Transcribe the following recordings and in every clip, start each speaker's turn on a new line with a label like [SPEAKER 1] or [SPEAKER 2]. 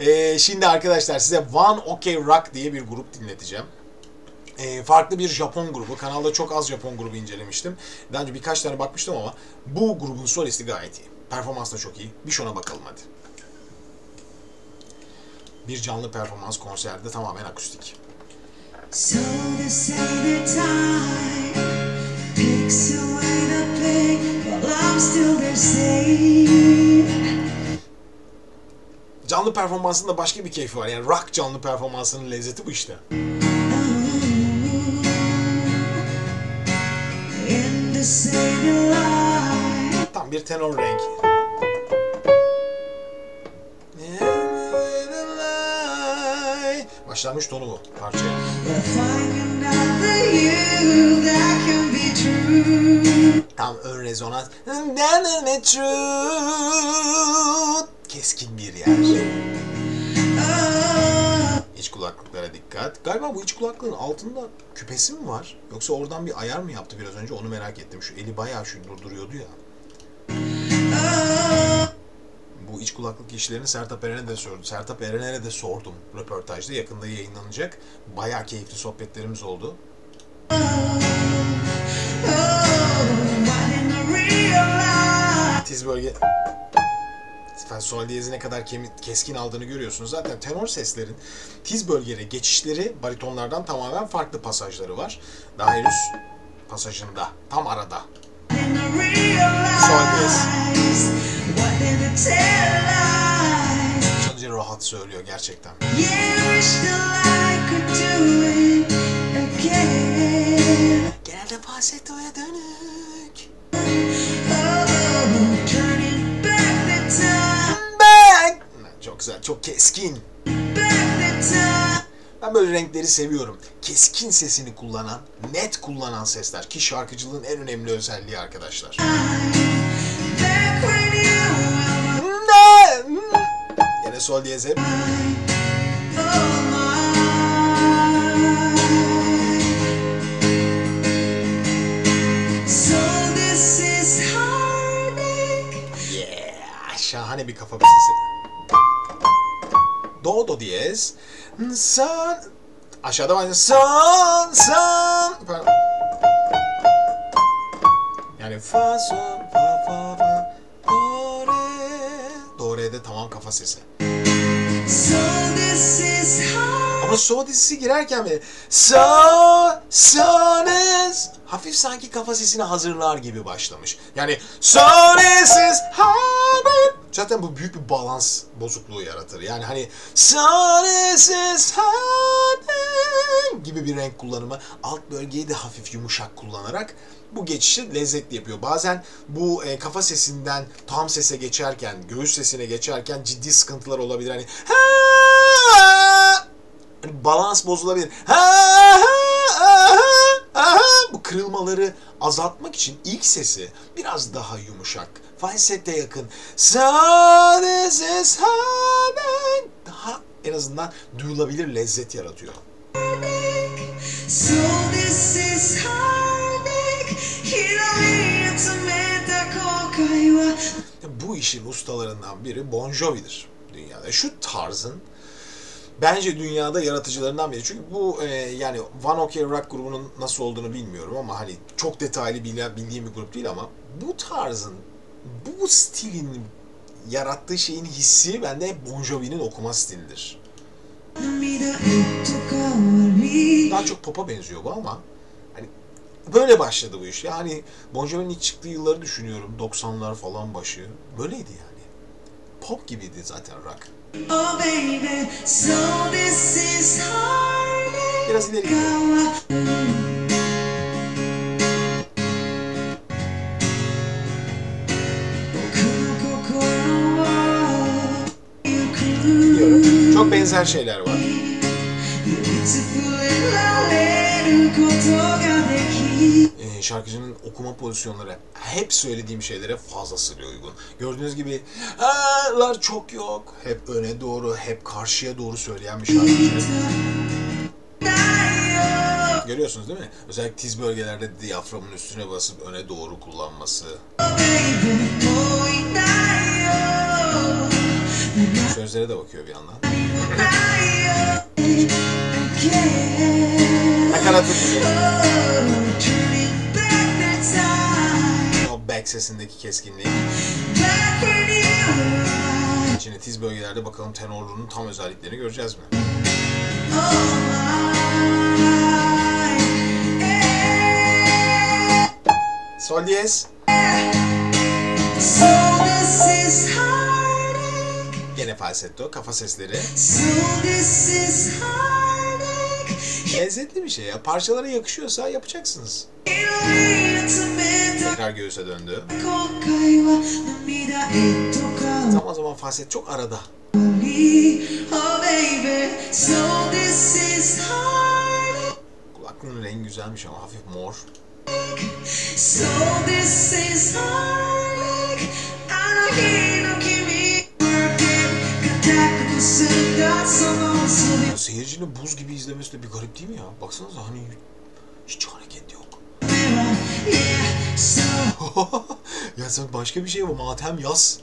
[SPEAKER 1] Ee, şimdi arkadaşlar size One OK Rock diye bir grup dinleteceğim. Ee, farklı bir Japon grubu. Kanalda çok az Japon grubu incelemiştim. Daha önce birkaç tane bakmıştım ama bu grubun solisti gayet iyi. Performans da çok iyi. Bir şuna bakalım hadi. Bir canlı performans konserde tamamen akustik.
[SPEAKER 2] So
[SPEAKER 1] Canlı performansın da başka bir keyfi var. Yani rock canlı performansının lezzeti bu işte. Tam bir tenor renk. Başlangıç tonu bu parçaya. Tam ön rezonans. Keskin bir yer.
[SPEAKER 2] Oh,
[SPEAKER 1] İç kulaklıklara dikkat. Galiba bu iç kulaklığın altında küpesi mi var? Yoksa oradan bir ayar mı yaptı biraz önce? Onu merak ettim. Şu eli bayağı şu durduruyordu ya.
[SPEAKER 2] oh,
[SPEAKER 1] Bu iç kulaklık işlerini Sertap Eren'e de sordum. Sertap Eren'e de sordum röportajda. Yakında yayınlanacak. Bayağı keyifli sohbetlerimiz oldu.
[SPEAKER 2] oh?
[SPEAKER 1] Tiz bölge... Fa sol diyezi ne kadar keskin aldığını görüyorsunuz. Zaten tenor seslerin tiz bölgere geçişleri baritonlardan tamamen farklı pasajları var. Daha henüz pasajında, tam arada. Sol diyez. Derece rahat söylüyor gerçekten.
[SPEAKER 2] Yeah, wish that
[SPEAKER 1] Çok keskin. Ben böyle renkleri seviyorum. Keskin sesini kullanan, net kullanan sesler. Ki şarkıcılığın en önemli özelliği arkadaşlar. Yine sol diyez hep. Yeah! Şahane bir kafa bestesi. Do, do diyez. Son... Aşağıda var. Son... Pardon. Yani fa, sol, fa, fa, fa, do, re. Do, re'de tamam kafa sesi.
[SPEAKER 2] So this is heartache.
[SPEAKER 1] Ama so dizisi girerken bile so, sonuz hafif sanki kafa sesini hazırlar gibi başlamış. Yani so this is heaven. Zaten bu büyük bir balans bozukluğu yaratır. Yani hani heaven gibi bir renk kullanımı alt bölgeyi de hafif yumuşak kullanarak bu geçişi lezzetli yapıyor. Bazen bu e, kafa sesinden tam sese geçerken, göğüs sesine geçerken ciddi sıkıntılar olabilir. Hani ha hani balans bozulabilir. Ha, ha, kırılmaları azaltmak için ilk sesi biraz daha yumuşak, falsete yakın. İs heaven. Daha en azından duyulabilir lezzet yaratıyor.
[SPEAKER 2] So this is
[SPEAKER 1] Bu işin ustalarından biri Bon Jovi'dir dünyada. Şu tarzın bence dünyada yaratıcılarından biri. Çünkü bu e, yani One Ok Rock grubunun nasıl olduğunu bilmiyorum ama hani çok detaylı bildiğim bir grup değil ama bu tarzın, bu stilin yarattığı şeyin hissi bende Bon Jovi'nin okuma stilidir. Daha çok pop'a benziyor bu ama hani böyle başladı bu iş. Yani Bon Jovi'nin ilk çıktığı yılları düşünüyorum. 90'lar falan başı. Böyleydi yani. Pop gibiydi zaten rock.
[SPEAKER 2] Oh baby, so this is.
[SPEAKER 1] Biraz ileri. Biliyorum. Çok benzer şeyler var. Şarkıcının okuma pozisyonları hep söylediğim şeylere fazlasıyla uygun. Gördüğünüz gibi "Aaa'lar çok yok. Hep öne doğru, hep karşıya doğru söyleyen bir şarkıcı. Görüyorsunuz değil mi? Özellikle tiz bölgelerde diyaframın üstüne basıp öne doğru kullanması. Sözlere de bakıyor bir yandan. Nakaratı
[SPEAKER 2] back
[SPEAKER 1] sesindeki keskinliği. Şimdi tiz bölgelerde bakalım tenorluğunun tam özelliklerini göreceğiz mi? Sol diyez. Gene falsetto, kafa sesleri. Lezzetli bir şey ya. Parçalara yakışıyorsa yapacaksınız tekrar göğüse döndü. Zaman zaman falset çok arada. Kulaklığın rengi güzelmiş ama hafif mor.
[SPEAKER 2] So this
[SPEAKER 1] Seyircinin buz gibi izlemesi de bir garip değil mi ya? Baksanıza hani hiç
[SPEAKER 2] hani
[SPEAKER 1] ya sen başka bir şey bu matem yaz.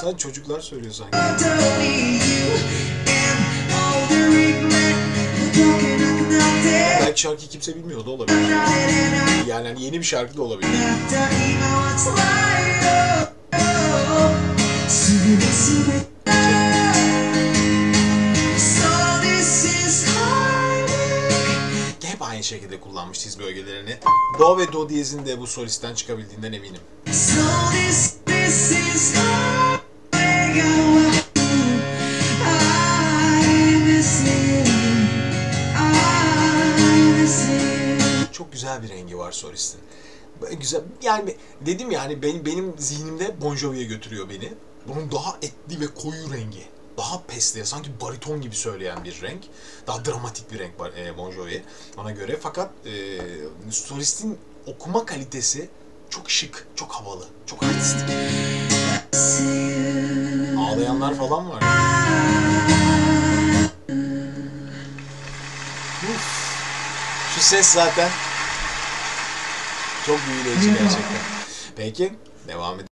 [SPEAKER 1] sen çocuklar söylüyor sanki. Belki şarkıyı kimse bilmiyor da olabilir. Yani hani yeni bir şarkı da olabilir. Aynı şekilde kullanmış tiz bölgelerini. Do ve do diyezin de bu solisten çıkabildiğinden eminim.
[SPEAKER 2] So this this is
[SPEAKER 1] Çok güzel bir rengi var solistin. Güzel yani dedim ya hani benim benim zihnimde Bon Jovi'ye götürüyor beni. Bunun daha etli ve koyu rengi. Daha pesli, sanki bariton gibi söyleyen bir renk. Daha dramatik bir renk e, Bon Jovi ona göre. Fakat e, solistin okuma kalitesi çok şık, çok havalı, çok artistik. Ağlayanlar falan var. Şu ses zaten çok büyüleyici gerçekten. Peki, devam edelim.